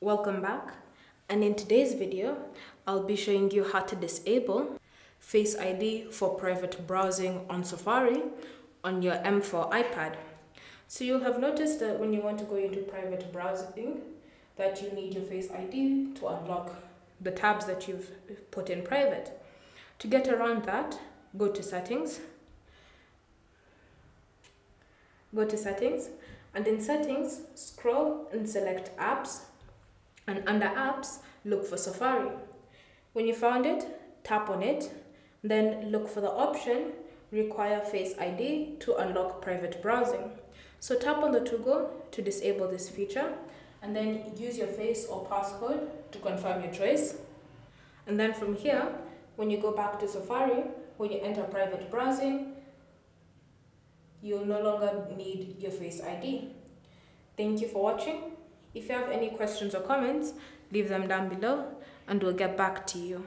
Welcome back and in today's video I'll be showing you how to disable Face ID for private browsing on Safari on your M4 iPad. So you'll have noticed that when you want to go into private browsing that you need your Face ID to unlock the tabs that you've put in private. To get around that, go to settings, go to settings and in settings scroll and select apps and under apps look for Safari. When you found it, tap on it, then look for the option require Face ID to unlock private browsing. So tap on the toggle to disable this feature and then use your face or passcode to confirm your choice. And then from here, when you go back to Safari, when you enter private browsing, you'll no longer need your Face ID. Thank you for watching. If you have any questions or comments, leave them down below and we'll get back to you.